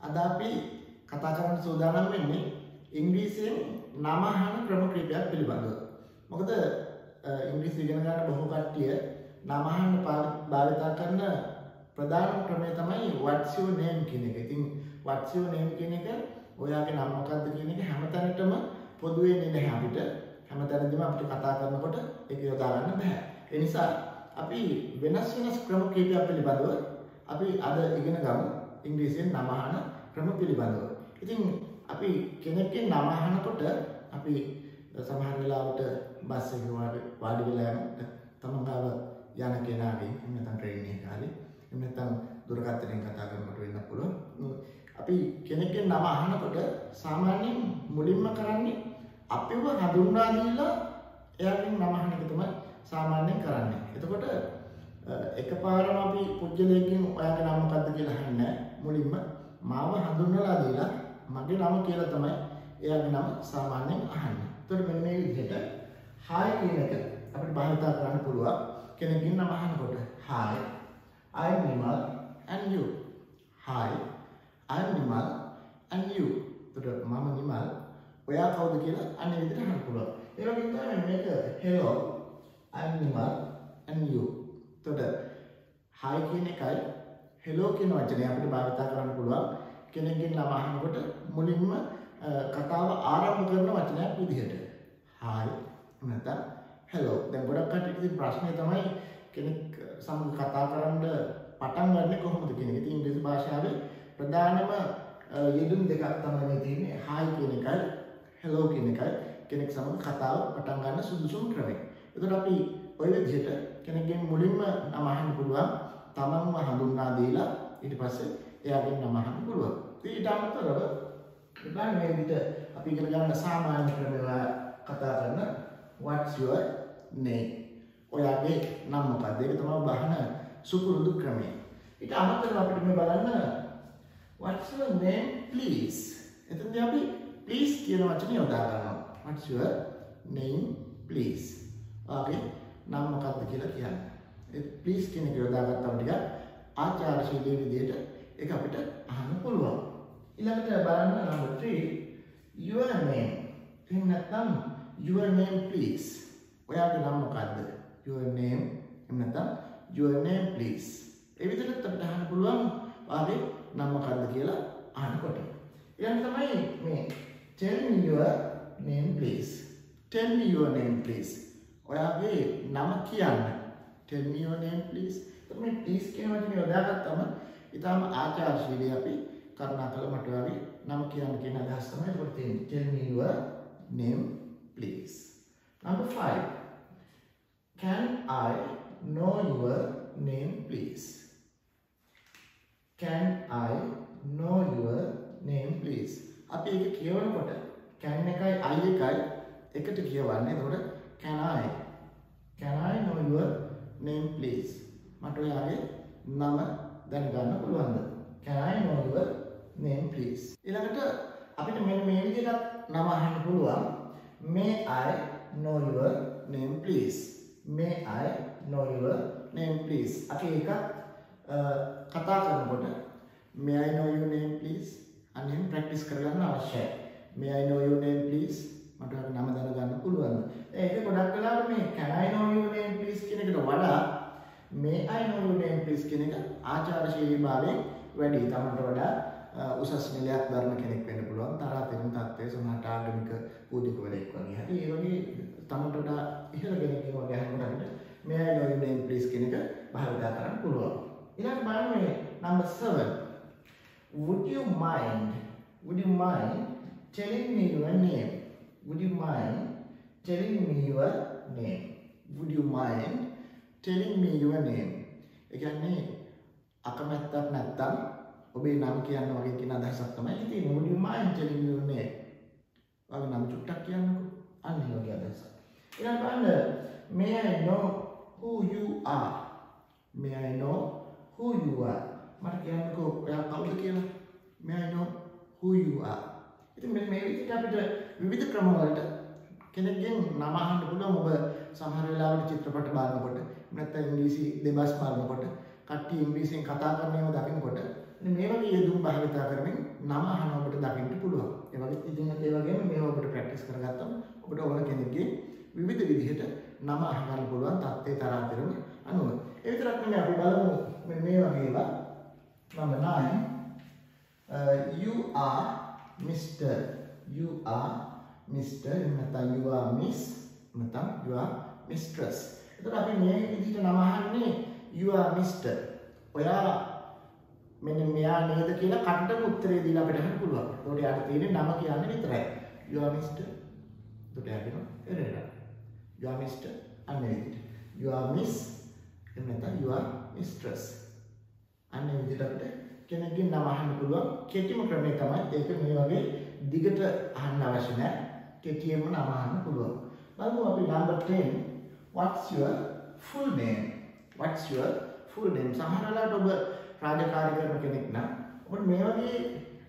අද අපි කතා කරන්න සූදානම් වෙන්නේ ඉංග්‍රීසියෙන් නම අහන ක්‍රම කීපයක් පිළිබඳව. මොකද ඉංග්‍රීසි ඉගෙන ගන්න බොහෝ කට්ටිය නම අහන්න භාවිතා කරන ප්‍රධාන ක්‍රමය තමයි what's your name කියන එක. ඉතින් what's your name කියන එක ඔයාගේ නම මොකක්ද කියන එක හැමතැනටම පොදු වෙන්නේ නැහැ අපිට. හැමතැනදීම අපිට කතා කරනකොට ඒක යොදා ගන්න බෑ. ඒ නිසා අපි වෙනස් වෙනස් ක්‍රම කීපයක් පිළිබඳව අපි අද ඉගෙන ගමු ඉංග්‍රීසියෙන් නම අහන ක්‍රම පිළිබඳව. ඉතින් අපි කෙනෙක්ගේ නම අහනකොට අපි සමහර වෙලාවට බස් එකේ වාඩි වෙලා යනකොට තමන් ගාව යන කෙනාගෙන් එහෙම නැත්නම් ට්‍රේන් එකේ කාලේ එහෙම නැත්නම් දුරකථනයෙන් කතා කරනකොට වෙන්න පුළුවන්. අපි කෙනෙක්ගේ නම අහනකොට සාමාන්‍යයෙන් මුලින්ම කරන්නේ අපිව හඳුන්වා දීලා එයාගෙන් නම අහන එක තමයි සාමාන්‍යයෙන් කරන්නේ. එතකොට එකපාරම අපි පුජ්‍යලයකින් ඔයාගේ නම මොකද්ද කියලා අහන්නේ මුලින්ම මාව හඳුන්වලා දීලා මගේ නම කියලා තමයි එයාගේ නම සාමාන්‍යයෙන් අහන්නේ. එතකොට මෙන්න මේ විදිහට hi කියන එක අපිට භාවිතා කරන්න පුළුවන් කෙනෙක්ගෙන් නම අහනකොට hi I'm Nimal and you. hi I'm Nimal and you. එතකොට මම නිමල් ඔයා කවුද කියලා අන්න විදිහට අහන්න පුළුවන්. ඒ වගේම තමයි මේක hello I'm Nimal and you. එතකොට hi කියන එකයි hello කියන වචනය අපිට භාවිත කරන්න පුළුවන් කෙනෙක්ගෙන් නම අහනකොට මුලින්ම කතාව ආරම්භ කරන වචනයක් විදිහට. hi නැත්නම් hello. දැන් ගොඩක් කට්ටියට ඉතින් ප්‍රශ්නේ තමයි කෙනෙක් සමග කතා කරන්න පටන් ගන්න කොහොමද කියන එක. ඉතින් ඉංග්‍රීසි භාෂාවේ ප්‍රධානම යෙදුම් දෙකක් තමයි මේ තියෙන්නේ. hi කියන එකයි hello කියන එකයි කෙනෙක් සමග කතාව පටන් ගන්න සුදුසුම ක්‍රමය. එතකොට අපි ওই විදිහට කෙනෙක්ගෙන් මුලින්ම නම අහන්න පුළුවන් තමන්ව හඳුන්වා දීලා ඊට පස්සේ එයාගෙන් නම අහන්න පුළුවන්. ඊට අමතරව ඉතින් මේ විදිහට අපි ඉගෙන ගන්න සාමාන්‍ය ක්‍රමවල කතා කරන what's your name? ඔයාගේ නම මොකක්ද? ඒක තමයි බහන සුපුරුදු ක්‍රමය. ඊට අමතරව අපිට මේ බලන්න what's your name please? එතනදී අපි please කියන වචනේ යොදා ගන්නවා. what's your name please? ඔයාගේ නම් මොකක්ද කියලා කියන්නේ. ඒ ප්ලීස් කියන එක යොදාගත්තම ටික ආචාරශීලී විදිහට ඒක අපිට අහන්න පුළුවන්. ඊළඟට බලන්න number 3 your name. එහෙම නැත්නම් your name please. ඔයාගේ නම මොකක්ද? your name එහෙම නැත්නම් your name please. ඒ විදිහට අපිට අහන්න පුළුවන් ඔයාගේ නම මොකක්ද කියලා අහනකොට. ඊළඟ තමයි මේ tell me your name please. tell me your name please. ඔයාගේ නම කියන්න. Tell me your name please. එතකොට මේ please කියන වචනේ යොදාගත්තම ඊටාම ආචාරශීලී අපි කරුණාකර මට ඔයාගේ නම කියන්න කියන අදහස තමයි ඒකට තියෙන්නේ. tell me your name please. Number 5. Can I know your name please? Can I know your name please? අපි ඒක කියවනකොට can එකයි I එකයි එකට කියවන්නේ. එතකොට can I can I know your name please මට ඔයාගේ නම දැනගන්න පුළුවන්ද? can I know your name please ඊළඟට අපිට මෙන්න මේ විදිහට නම අහන්න පුළුවන්. May I know your name please? May I know your name please? අපි ඒක කතා කරනකොට may I know your name please? අනිත් ප්‍රැක්ටිස් කරගන්න අවශ්‍යයි. May I know your name please? මට නම දැනගන්න පුළුවන්. ඒක ගොඩක් වෙලාවට මේ can I know your name please කියන එකට වඩා may I know your name please කියන එක ආචාරශීලී භාවයෙන් වැඩි. තමන්ට වඩා උසස් නිලයක් දරන කෙනෙක් වෙන්න පුළුවන්. තරහතෙන් තත්ත්වයේ සමහරට ආගමික පූජකවරයෙක් වගේ. හරි ඒ වගේ තමන්ට වඩා ඉහළ කෙනෙක් වගේ අහනකොට may I know your name please කියන එක භාවිතා කරන්න පුළුවන්. ඊළඟ බලන්න මේ number 7. Would you mind would you mind telling me your name? Would you mind telling me your name? Would you mind telling me your name? ඒ කියන්නේ අකමැත්තක් නැත්තම් ඔබේ නම කියන්න වගේ කියන අදහසක් තමයි තියෙන්නේ. Would you mind telling me your name? ඔයාගේ නම චුට්ටක් කියන්නකෝ. අන්න ඒ වගේ අදහසක්. ඊළඟ බලන්න may I know who you are? May I know who you are? මට කියන්නකෝ ඔයා කවුද කියලා. May I know who you are? ඉතින් මේ මේ විදිහට අපිට විවිධ ක්‍රම වලට කෙනෙක්ගෙන් නම අහන්න පුළුවන් ඔබ සමහර වෙලාවට චිත්‍රපට බලනකොට නැත්නම් ඉංග්‍රීසි දෙබස් බලනකොට කට්ටිය ඉංග්‍රීසියෙන් කතා කරන ඒවා දකිනකොට මේ වගේ යෙදුම් භාවිතා කරමින් නම අහන ඔබට දකින්න පුළුවන්. ඒ වගේ ඉතින් ඒ වගේම මේව ඔබට ප්‍රැක්ටිස් කරගත්තම ඔබට ඕන කෙනෙක්ගේ විවිධ විදිහට නම අහගන්න පුළුවන් තත්ත්වයේ තරාතිරම අනුව. ඒ විතරක් නෙමෙයි අපි බලමු මෙන්න මේ වගේ ඒවා. number 9 uh, you are Mr. you are Mr. නැත්නම් you are Miss නැත්නම් you are Mistress. එතකොට අපි මේ විදිහට නම අහන්නේ you are Mr. ඔයා මෙන්න මෙයා නේද කියලා කට්ටම උත්තරේ දීලා අපිට අහන්න පුළුවන්. ඒකට යාට තියෙන්නේ නම කියන්නේ විතරයි. You are Mr. එතකොට යාගෙන එරේලා. You are Mr. අන්න ඒ විදිහට. You are Miss එහෙම නැත්නම් you are Mistress. අන්න ඒ විදිහට අපිට කෙනෙක්ගෙන් නම අහන්න පුළුවන්. කෙටිම ක්‍රමය තමයි ඒක මේ වගේ දිගට අහන්න අවශ්‍ය නැහැ. කෙටියෙන්ම නම අහන්න පුළුවන්. බලමු අපි number 10 what's your full name? What's your full name? සමහර වෙලාවට ඔබ රාජකාරී කරන කෙනෙක් නම් ඔබට මේ වගේ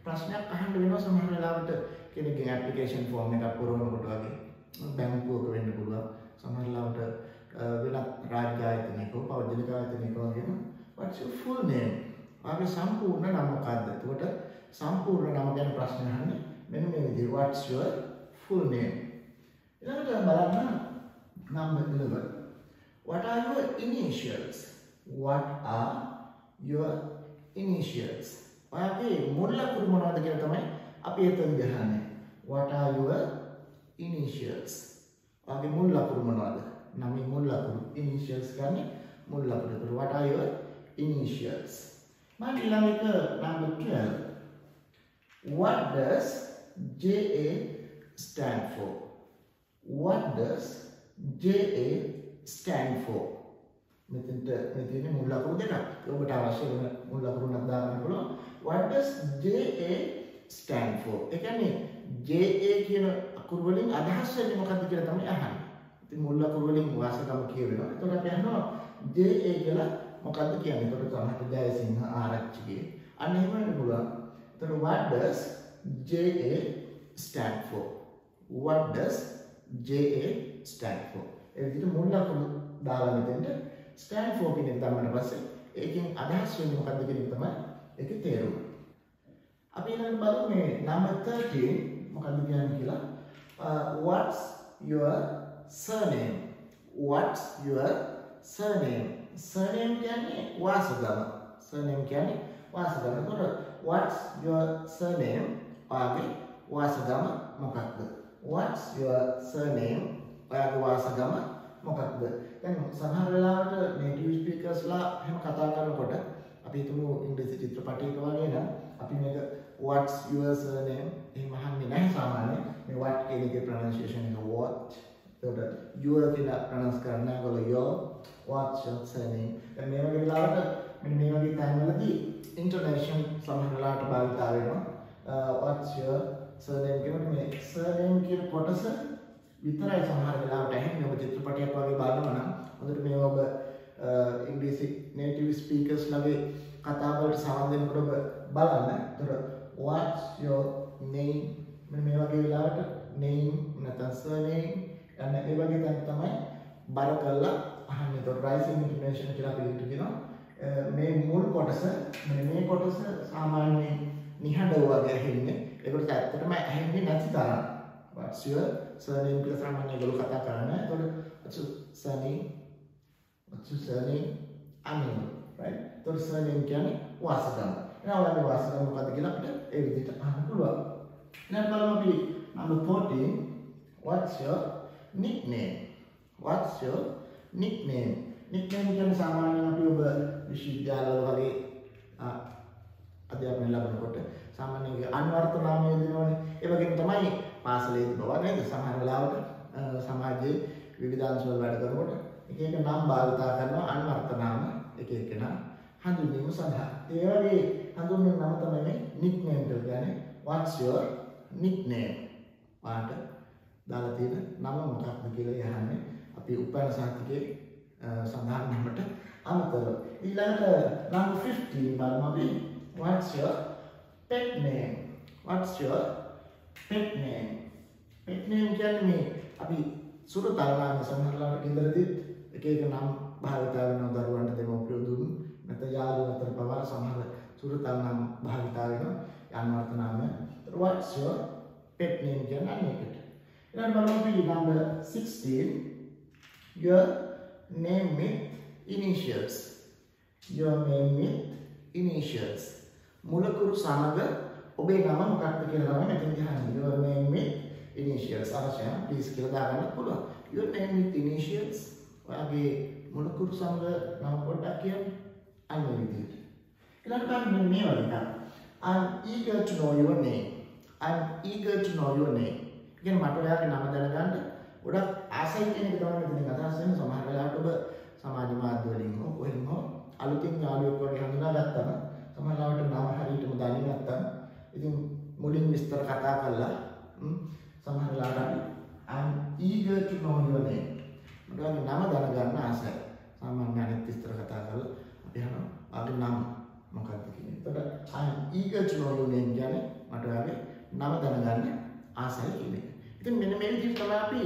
ප්‍රශ්නයක් අහන්න වෙනවා සමහර වෙලාවට කෙනෙක්ගෙන් ඇප්ලිකේෂන් ෆෝම් එකක් පුරවනකොට වගේ බැංකුවක වෙන්න පුළුවන් සමහර වෙලාවට වෙනත් රාජ්‍ය ආයතනයක පෞද්ගලික ආයතනයක වගේම what's your full name? ඔයාගේ සම්පූර්ණ නම මොකක්ද? එතකොට සම්පූර්ණ නම ගැන ප්‍රශ්න අහන්නේ මෙන්න මේ විදිහට what's your full name? ඊළඟට බලන්න number 11 what are your initials? what are your initials. ඔයාගේ මුල් ලකුණු මොනවද කියලා තමයි අපි එතන ගහන්නේ. What are your initials? ඔයාගේ මුල් ලකුණු මොනවද? නමේ මුල් ලකුණු initials ගන්නේ මුල් ලකුණු. What are your initials? මම ඊළඟ එක number 12. What does JA stand for? What does JA stand for? මෙතනට මේ තියෙන මුල් ලකුණු දෙකක්. ඔබට අවශ්‍ය වෙන මුල් ලකුණක් දාගන්න පුළුවන්. What does JA stand for? ඒ කියන්නේ JA කියන අකුරු වලින් අදහස් වෙන්නේ මොකක්ද කියලා තමයි අහන්නේ. ඉතින් මුල් ලකුණු වලින් වාසකම කියවෙනවා. එතකොට අපි අහනවා JA කියලා මොකක්ද කියන්නේ? එතකොට තමයි ජයසිංහ ආරච්චිගේ. අන්න එහෙම වෙන්න පුළුවන්. එතකොට what does JA stand for? What does JA stand for? ඒ විදිහට මුල් ලකුණු දාලා මෙතෙන්ට ස්ටෑන්ඩ් ෆෝ කියන එක දැම්මට පස්සේ ඒකෙන් අදහස් වෙන්නේ මොකක්ද කියන එක තමයි ඒකේ තේරුම. අපි ඊළඟට බලමු මේ number 13 මොකක්ද කියන්නේ කියලා. Uh, what's your surname? What's your surname? Surname කියන්නේ වාසගම. Surname කියන්නේ වාසගම. එතකොට what's your surname? ඔයාගේ වාසගම මොකක්ද? What's your surname? ඔයාගේ වාසගම මොකක්ද? දැන් සමහර වෙලාවට native speakersලා එහෙම කතා කරනකොට අපි හිතමු ඉංග්‍රීසි චිත්‍රපටයක වගේ නම් අපි මේක what's your surname එහෙම අහන්නේ නැහැ සාමාන්‍යයෙන්. මේ what කියන එකේ pronunciation එක what. ඒකට your කියලා pronounce කරන්න ඒගොල්ලෝ your what's your surname. දැන් මේ වගේ වෙලාවට මෙන්න මේ වගේ තැන්වලදී intonation සමහර වෙලාවට භාවිතා වෙනවා. Uh, what's your surname කියනකොට මේ surname කියන කොටස විතරයි සමහර වෙලාවට ඇහෙන්නේ ඔබ චිත්‍රපටයක් වගේ බලනවා නම් හොඳට මේ ඔබ uh, ඉංග්‍රීසි native speakers ලගේ කතා වලට සමන් දෙනකොට ඔබ බලන්න. ඒතර what's your name මෙන්න මේ වගේ වෙලාවට name නැත්නම් surname යන ඒ වගේ තැන් තමයි බර කරලා අහන්නේ. ඒතර rising intonation කියලා අපි හිතට කියනවා. මේ මුල් කොටස මෙන්න මේ කොටස සාමාන්‍යයෙන් නිහඬව වගේ ඇහෙන්නේ. ඒකට ඇත්තටම ඇහෙන්නේ නැති තරම්. what's your surname කියලා සාමාන්‍ය ඒගොල්ලෝ කතා කරන්නේ. ඒතකොට what's your surname? what's your surname? අනේ right? ඒතකොට surname කියන්නේ වාසගම. එහෙනම් ඔයාලගේ වාසගම මොකද්ද කියලා අපිට ඒ විදිහට අහන්න පුළුවන්. ඊළඟ බලමු අපි number 14 what's your nickname? what's your nickname? nickname කියන්නේ සාමාන්‍යයෙන් අපි ඔබ විශ්වවිද්‍යාලවල වගේ අධ්‍යාපනය ලබනකොට සාමාන්‍යයෙන් අන්වර්ථ නාමය දෙනවනේ. ඒ වගේම තමයි පාසලේදී බව නේද? සමහර වෙලාවට සමාජයේ විවිධාංශ වල වැඩ කරනකොට එක එක නම් භාවිතා කරනවා අන්වර්ථ නාම එක එක නම් හඳුන්වීම සඳහා. ඒ වගේ හඳුන්වන නම තමයි මේ නික්නේම් කියලා කියන්නේ. What's your nickname? වාට දාලා තියෙන නම මොකක්ද කියලා යහන්නේ. අපි උපැන්න සාහිත්‍යයේ සඳහන් නමට අමතරව. ඊළඟට number 15 බලමු අපි what's your pet name? What's your pet name? pet name කියන්නේ මේ අපි සුර තරණාන සමහරලාට ගෙදරදී එක එක නම් භාවිතා වෙන දරුවන්ට දෙමව්පියෝ දුන්නු නැත්නම් යාළුවෝ අතර පවා සමහර සුරතල් නම් භාවිතා වෙනවා අන්වර්ථ නාමය. What's your pet name කියන අන්න ඒකට. ඊළඟ බලමු පිළි number 16 your name with initials. your name with initials. මුලකුරු සමග ඔබේ නම මොකක්ද කියලා තමයි මෙතෙන්දී අහන්නේ. your name with initials අවශ්‍ය නම් please කියලා දාගන්න පුළුවන්. your name with initials ඔයාගේ මුලකුරු සමග නම පොඩ්ඩක් කියන්න. අන්න ඒ විදිහට. ඊළඟට බලන්න මේ වගේ එකක්. I'm eager to know your name. I'm eager to know your name. කියන්නේ මට ඔයාගේ නම දැනගන්න ගොඩක් ආසයි කියන එක තමයි මෙතනින් අදහස් වෙන්නේ. සමහර වෙලාවට ඔබ සමාජ මාධ්‍ය වලින් හෝ කොහෙන් හෝ අලුතින් යාළුවෙක් වගේ හඳුනාගත්තම සමහර ලාවට නම හරියටම දන්නේ නැත්තම් ඉතින් මුලින් විස්තර කතා කළා සමහර ලාවට I'm eager to know your name. මට ඔයාගේ නම දැනගන්න ආසයි. සාමාන්‍ය අනිත් විස්තර කතා කරලා අපි අහනවා ඔයාගේ නම මොකක්ද කියන්නේ. එතකොට I'm eager to know your name කියන්නේ මට ඔයාගේ නම දැනගන්න ආසයි කියන්නේ. ඉතින් මෙන්න මේ විදිහට තමයි අපි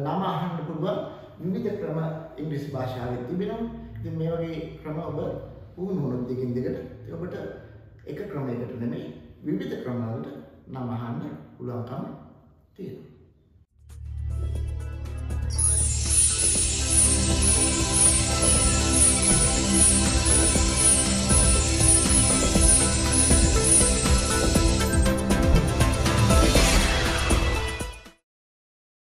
නම අහන්න පුළුවන් විවිධ ක්‍රම ඉංග්‍රීසි භාෂාවේ තිබෙනවා. ඉතින් මේ වගේ ක්‍රම ඔබ පුහුණු වුණොත් දෙකින් දෙකට ඔබට එක ක්‍රමයකට නෙමෙයි විවිධ ක්‍රමවලට නම අහන්න පුළුවන්කම තියෙනවා.